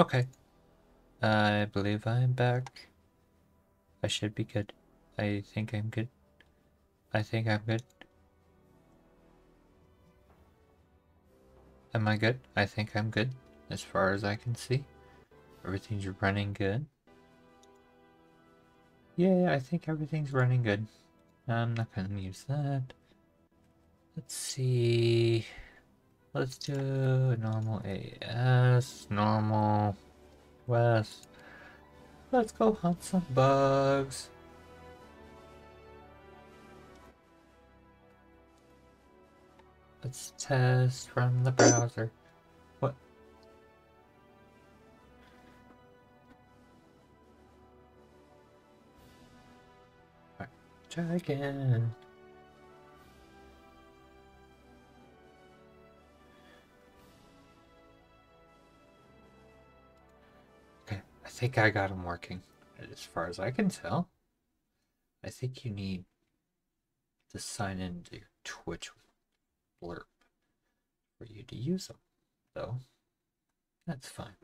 Okay. I believe I'm back. I should be good. I think I'm good. I think I'm good. Am I good? I think I'm good. As far as I can see. Everything's running good. Yeah, I think everything's running good. I'm not gonna use that. Let's see. Let's do normal AS, normal west. Let's go hunt some bugs. Let's test from the browser. What? Right, try again. Think I got them working. As far as I can tell. I think you need to sign into Twitch blurb for you to use them, though. That's fine.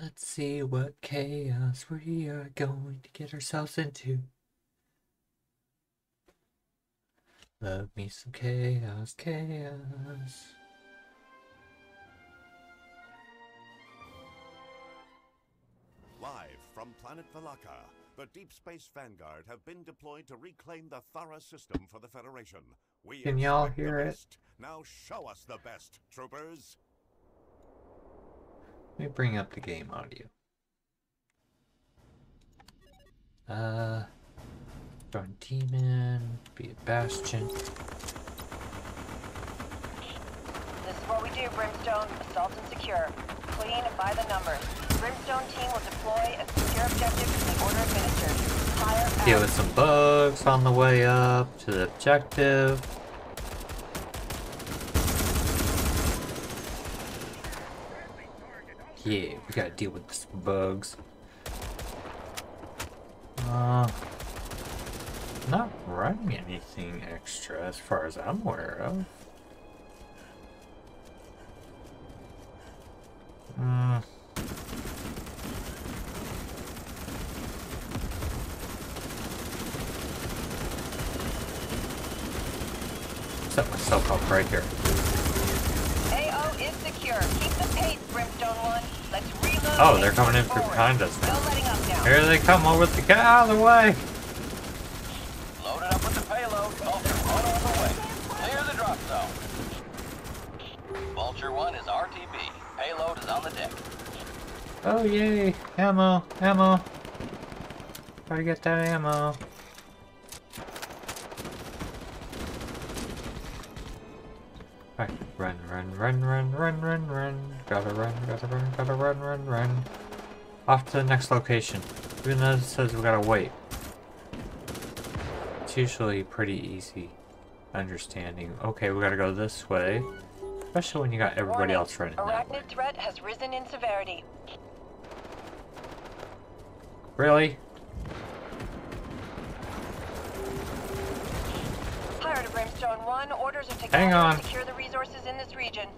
Let's see what chaos we are going to get ourselves into. Love me some chaos, chaos. From planet Valaka, the Deep Space Vanguard have been deployed to reclaim the Thara system for the Federation. We Can y'all expect the hear it? best. Now show us the best, troopers. Let me bring up the game audio. Uh, Darn Demon, be a Bastion. This is what we do, Brimstone. Assault and secure. Clean and by the numbers. Brimstone team will deploy secure in the order Deal with some bugs on the way up to the objective. Yeah, we gotta deal with some bugs. Uh, not running anything extra as far as I'm aware of. Set myself up right here. AO is secure. Keep the pace, Brimstone 1. Let's reload. Oh, they're coming in from behind us now. No up now. Here they come over the get out of the way. Load it up with the payload. Vulture 1 on the way. Clear the drop zone. Vulture 1 is RTB. Payload is on the deck. Oh yay! Ammo, ammo. Gotta get that ammo. Run, run, run, run, run, run. Gotta run, gotta run, gotta run, run, run. Off to the next location. Even though it says we gotta wait. It's usually pretty easy understanding. Okay, we gotta go this way. Especially when you got everybody Warning. else running that way. Arachnid threat has risen in severity. Really? Brimstone 1. Orders are to Hang on. secure the resources in this region.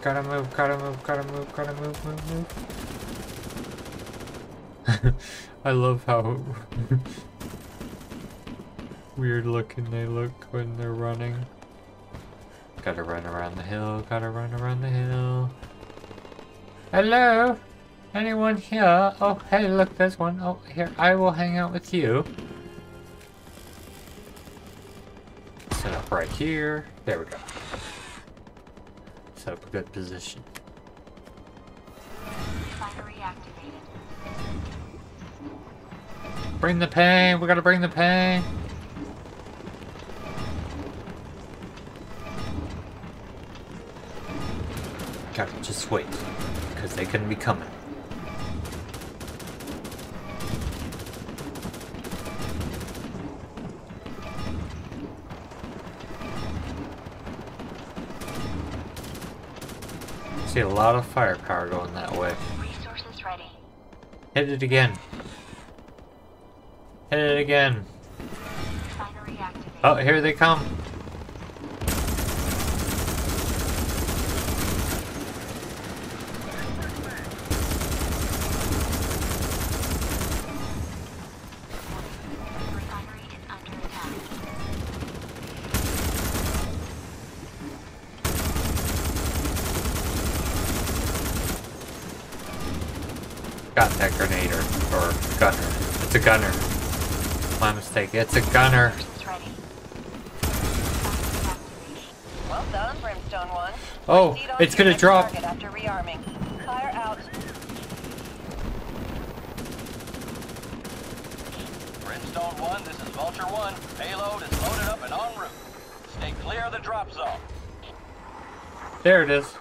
Gotta move, gotta move, gotta move, gotta move, move, move. I love how weird looking they look when they're running. Gotta run around the hill, gotta run around the hill. Hello? Anyone here? Oh, hey, look, there's one. Oh, here, I will hang out with you. Right here. There we go. Set up a good position. Bring the pain. We gotta bring the pain. Gotta just wait. Because they can be coming. See a lot of firepower going that way. Resources ready. Hit it again. Hit it again. Oh, here they come. Got that grenader or gunner. It's a gunner. My mistake. It's a gunner. Forces ready. Reactivated. Well done, Brimstone 1. Oh, it's gonna drop. After rearming. Fire out. Brimstone 1, this is Vulture 1. Payload is loaded up and en route. Stay clear of the drop zone. There it is.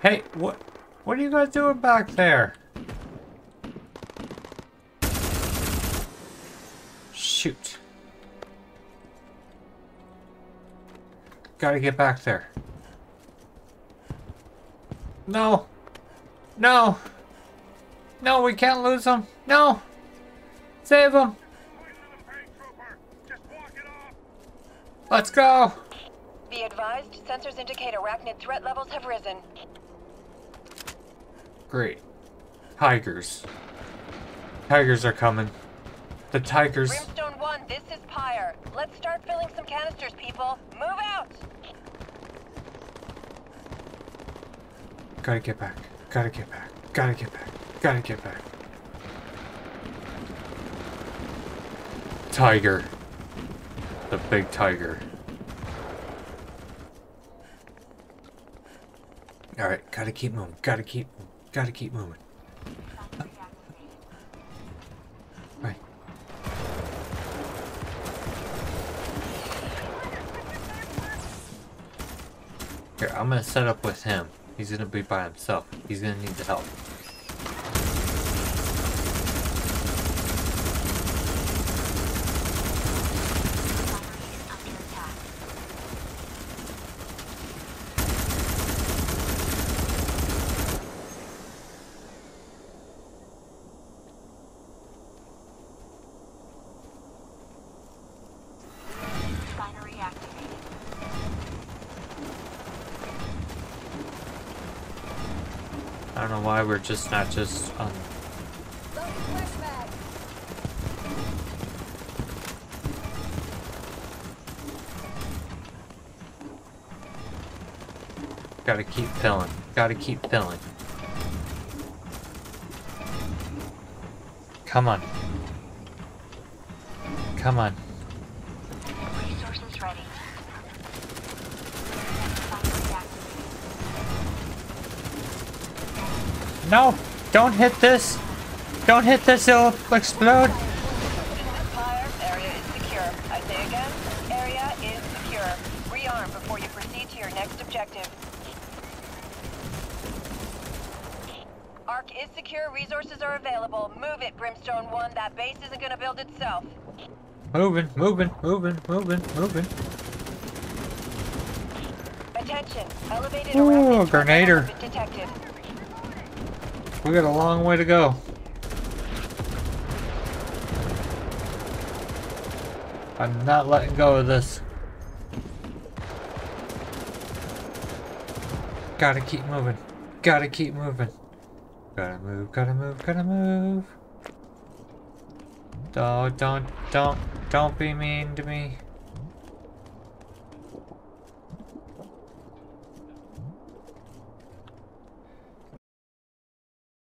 Hey, what? What are you guys doing back there? Shoot. Gotta get back there. No. No. No, we can't lose them. No. Save them. Let's go. Be advised, sensors indicate arachnid threat levels have risen. Great. Tigers. Tigers are coming. The tigers. Brimstone 1, this is Pyre. Let's start filling some canisters, people. Move out! Gotta get back. Gotta get back. Gotta get back. Gotta get back. Tiger. The big tiger. Alright, gotta keep moving. Gotta keep gotta keep moving. Right. Here, I'm gonna set up with him. He's gonna be by himself. He's gonna need the help. I don't know why we're just not just um Gotta keep filling. Gotta keep filling. Come on. Come on. Resources ready. No! Don't hit this! Don't hit this, it'll explode! Pyre. Area is secure. I say again, area is secure. Rearm before you proceed to your next objective. Arc is secure. Resources are available. Move it, Brimstone 1. That base isn't gonna build itself. Moving, moving, moving, moving, moving. Attention. Elevated Ooh, grenader. detected. We got a long way to go. I'm not letting go of this. Gotta keep moving. Gotta keep moving. Gotta move, gotta move, gotta move. Don't, don't, don't, don't be mean to me.